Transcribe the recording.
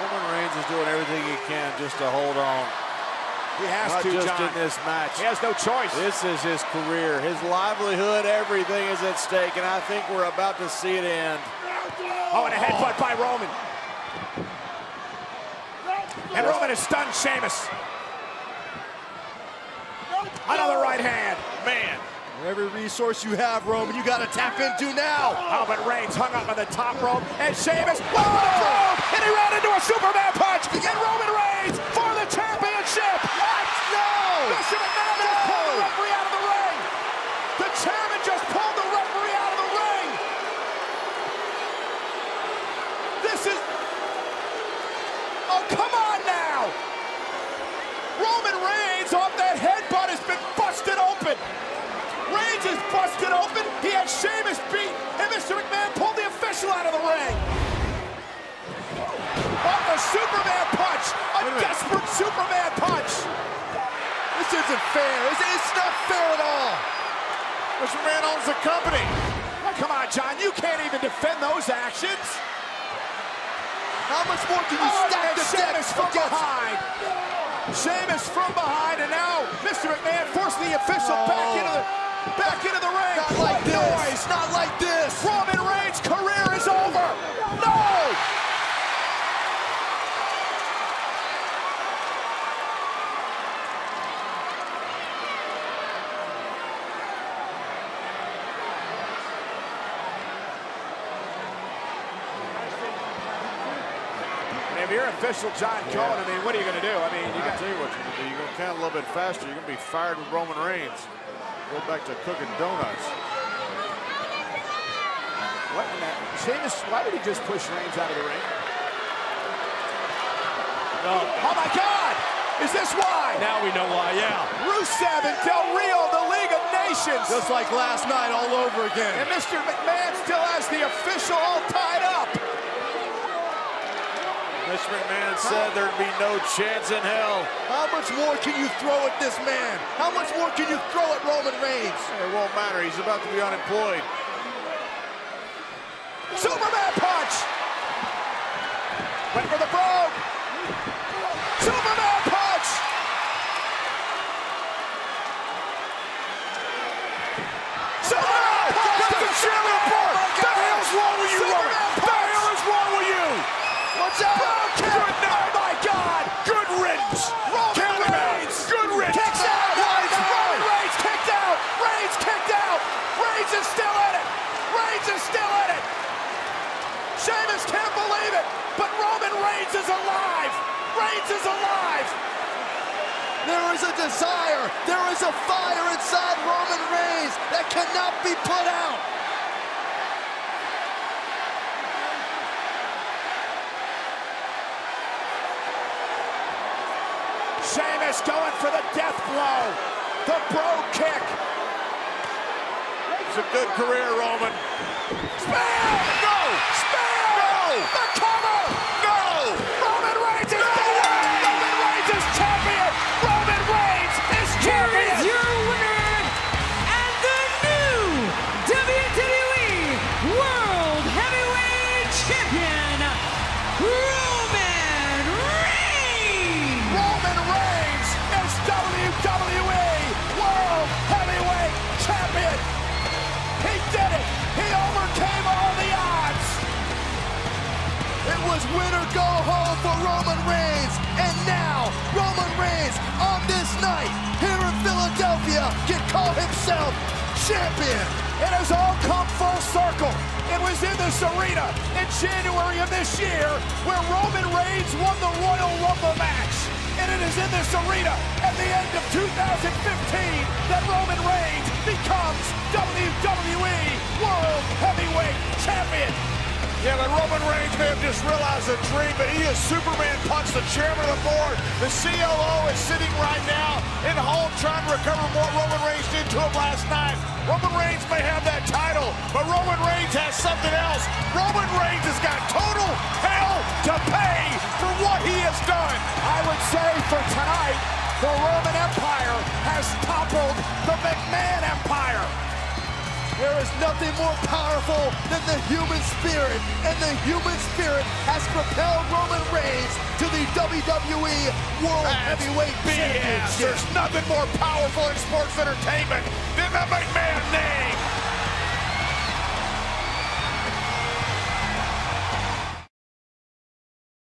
Roman Reigns is doing everything he can just to hold on. He has Not to, just John. in this match. He has no choice. This is his career, his livelihood, everything is at stake, and I think we're about to see it end. Oh, and a headbutt by Roman. And Roman has stunned Sheamus. Another right hand. Man. Every resource you have, Roman, you got to tap into now. Oh, but Reigns hung up on the top rope, and Sheamus, oh! whoa, the and he ran into a Superman punch, and Roman Reigns for the championship. What? No! Mr. McMahon just pulled the referee out of the ring. The chairman just pulled the referee out of the ring. This is, oh, come on now. Roman Reigns off that headbutt has been busted open. Reigns is busted open. He had Sheamus beat, and Mr. McMahon pulled the official out of the a desperate Superman punch. This isn't fair. It's, it's not fair at all. Mr. Man owns the company. Oh, come on, John, you can't even defend those actions. How much more can you Oh, stack the Sheamus from against? behind. Sheamus from behind, and now Mr. McMahon forcing the official back into the back into the ring. Not like What this. noise? Not like this Reigns' career is over. No! You're official John Cone, I mean, what are you going to do? I mean, you got tell you what you're gonna do. You're gonna count a little bit faster. You're gonna be fired with Roman Reigns. Go back to cooking donuts. what in that? Sheamus, why did he just push Reigns out of the ring? No, Oh my God! Is this why? now we know why, yeah. Rusev and Del Rio, the League of Nations. Just like last night all over again. And Mr. McMahon still has the official all Mr. McMahon said there'd be no chance in hell. How much more can you throw at this man? How much more can you throw at Roman Reigns? It won't matter. He's about to be unemployed. Superman punch. Went for the brogue. Superman punch. Superman punch. That's the chairman report. The hell's wrong with you, Roman? Superman The punch. hell is wrong with you? Watch out! Brogue kick. Good night. Oh my God. Good riddance. Roman Count him out. Reigns. Good riddance. Kicks out. Reigns Roman Reigns kicked out. Reigns kicked out. Reigns is still in it. Reigns is still in it. Sheamus can't believe it, but Roman Reigns is alive. Reigns is alive. There is a desire, there is a fire inside Roman Reigns that cannot be put out. Sheamus going for the death blow. The Brogue kick. It's a good career, Roman. Spam! Was win go home for Roman Reigns. And now, Roman Reigns on this night here in Philadelphia can call himself champion. It has all come full circle. It was in this arena in January of this year where Roman Reigns won the Royal Rumble match. And it is in this arena at the end of 2015 that Roman Reigns becomes WWE World Heavyweight. Yeah, but Roman Reigns may have just realized a dream, but he is Superman punched the chairman of the board. The COO is sitting right now in home trying to recover what Roman Reigns did to him last night. Roman Reigns may have that title, but Roman Reigns has something else. Roman Reigns has got total hell to pay for what he has done. I would say for tonight, the Roman Empire has toppled the McMahon Empire. There is nothing more powerful than the human spirit, and the human spirit has propelled Roman Reigns to the WWE World That's Heavyweight BS. Championship. There's nothing more powerful in sports entertainment than the McMahon name.